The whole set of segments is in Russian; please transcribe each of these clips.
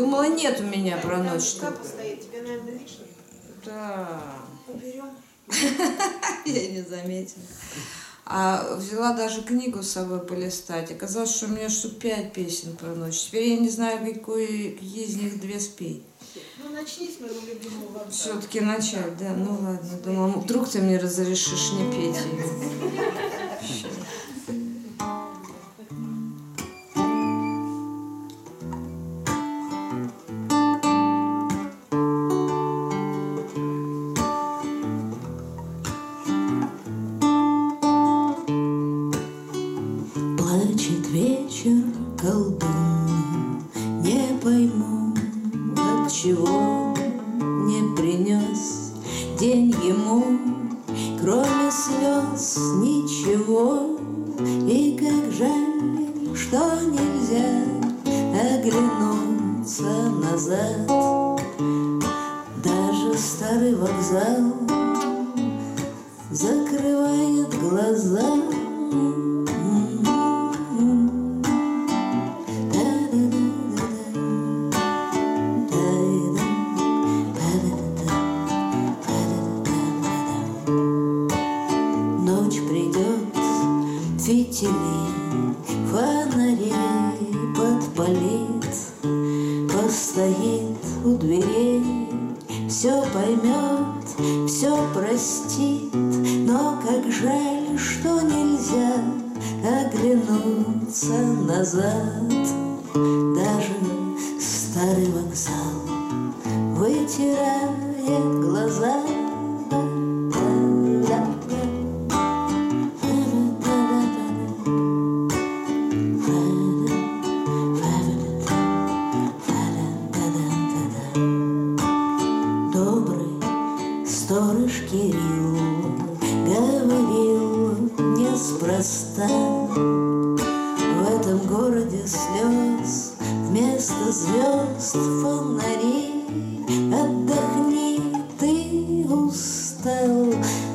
думала, нет у меня про ночь. Что стоит? Тебе, наверное, лишний? Да. Уберем. Я не заметила. А взяла даже книгу с собой полистать. Оказалось, что у меня штук пять песен про ночь. Теперь я не знаю, какой, какие из них две спеть. Ну, начни с моего любимого. Все-таки начать, да. Ну ладно. Думала, вдруг ты мне разрешишь не петь ее. слез, ничего. И как жаль, что нельзя оглянуться назад. Даже старый вокзал закрывает глаза. Подпалит, Постоит у дверей, все поймет, все простит, Но как жаль, что нельзя оглянуться назад. Даже старый вокзал вытирает глаза. Кирилл говорил неспроста. В этом городе слез вместо звезд фонари. Отдохни, ты устал,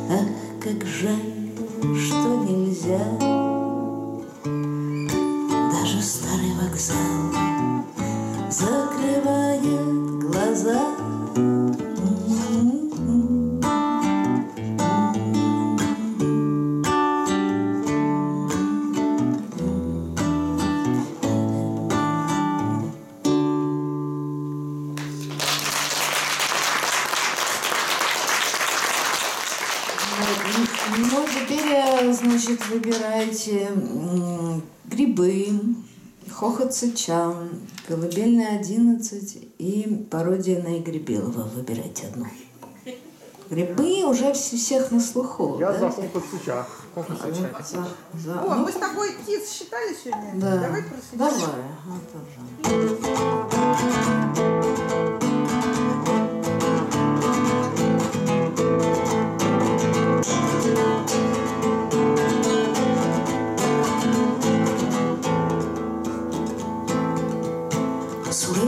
ах, как жаль, что нельзя. М, грибы, хохот сычан, колыбельная 11 и пародия на Игоря Белого. Выбирайте одну. Грибы уже вс- всех на слуху. Я да? за хохот сыча. Хохот сыча. за- за- О, ну, мы с тобой птиц считали сегодня? да. Давай просидим. Давай, ага.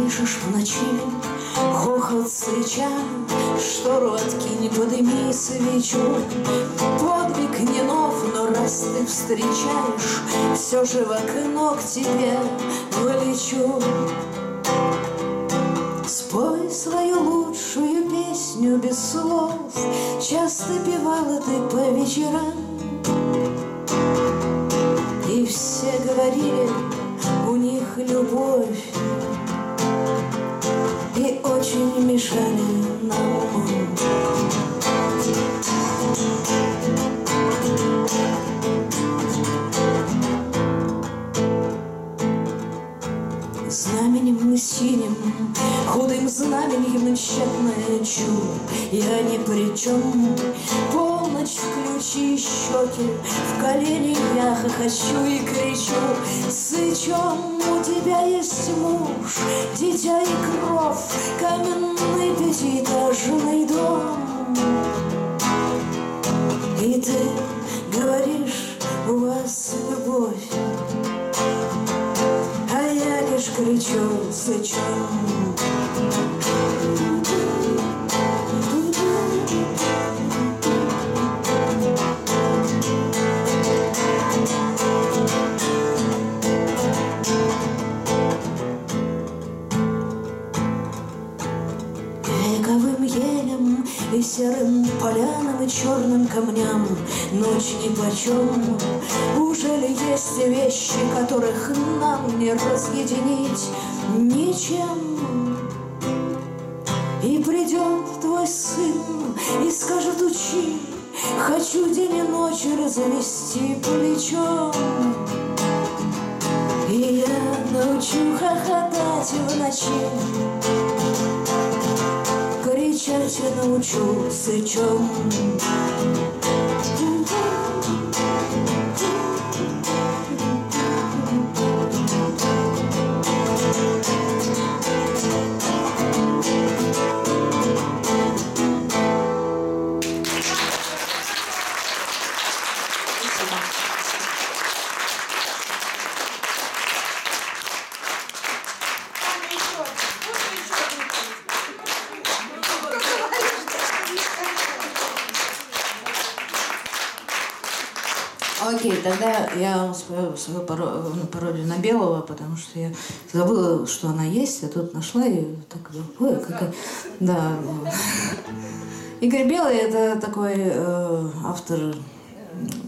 Слышишь в ночи хохот сыча, Штору откинь, подыми свечу. Подвиг не нов, но раз ты встречаешь, Все же в окно к тебе полечу. Спой свою лучшую песню без слов, Часто певала ты по вечерам. И все говорили, у них любовь очень мешали нам Знаменем синим, худым знаменем тщетное чудо Я ни при чем, щеки В колени я хохочу и кричу Сычом у тебя есть муж, дитя и кровь Каменный пятиэтажный дом И ты говоришь, у вас любовь а я лишь кричу сычом. Серым полянам, и черным камням Ночь нипочем Уже ли есть вещи, которых нам не разъединить ничем? И придет твой сын и скажет учи, Хочу день и ночь развести плечом. И я научу хохотать в ночи, Вдяче научу сичом. Окей, тогда я спою свою паро- ну, пародию на Белого, потому что я забыла, что она есть, а тут нашла и так, ой, какая... Да. Игорь Белый – это такой э, автор,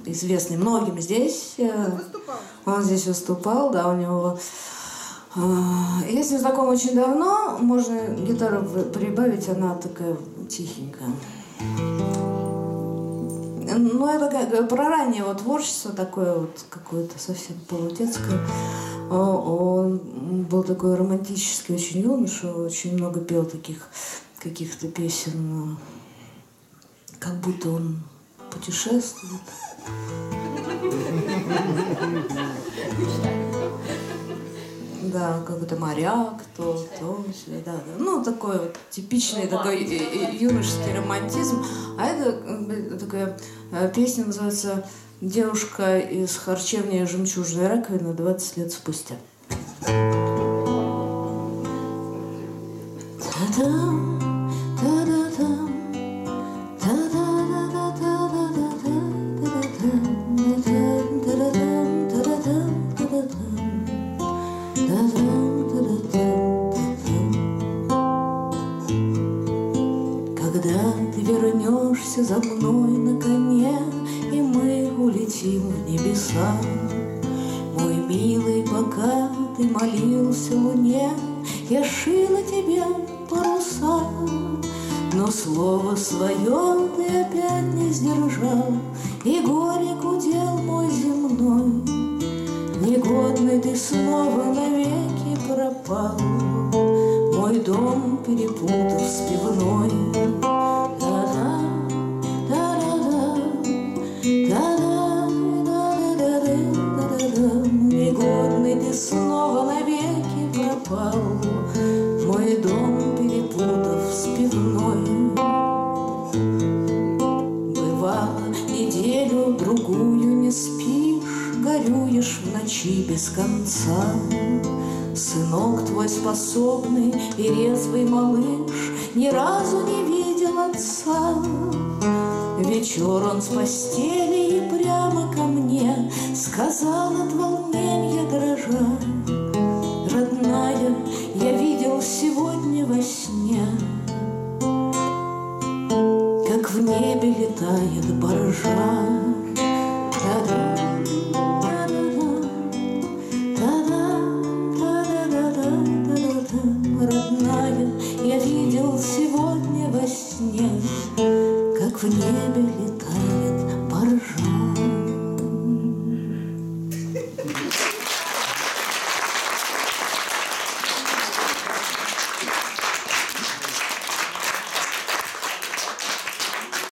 известный многим здесь. э, Выступал. Он здесь выступал, да, у него... э, Я с ним знакома очень давно, можно гитару прибавить, она такая тихенькая. Ну, это как про раннее вот творчество такое вот какое-то совсем полудетское. Он был такой романтический очень юноша, очень много пел таких каких-то песен, э, как будто он путешествует. Да, какой-то моряк, то, то, да, да. Ну, такой вот типичный такой э, э, юношеский романтизм. А это э, такая песня называется «Девушка из харчевни «Жемчужная раковина» 20 лет спустя». Та-дам, мной на коне, И мы улетим в небеса, Мой милый, пока ты молился луне, Я шила тебе паруса. Но слово свое ты опять не сдержал, И горек удел мой земной. Негодный ты снова навеки пропал, Мой дом перепутав с пропал, Мой дом перепутав с пивной. Бывало, неделю другую не спишь, Горюешь в ночи без конца. Сынок твой способный и резвый малыш Ни разу не видел отца. Вечер он с постели и прямо ко мне Сказал от волнения дрожа, во сне, Как в небе летает та-да-дам. Родная, я видел сегодня во сне, Как в небе летает.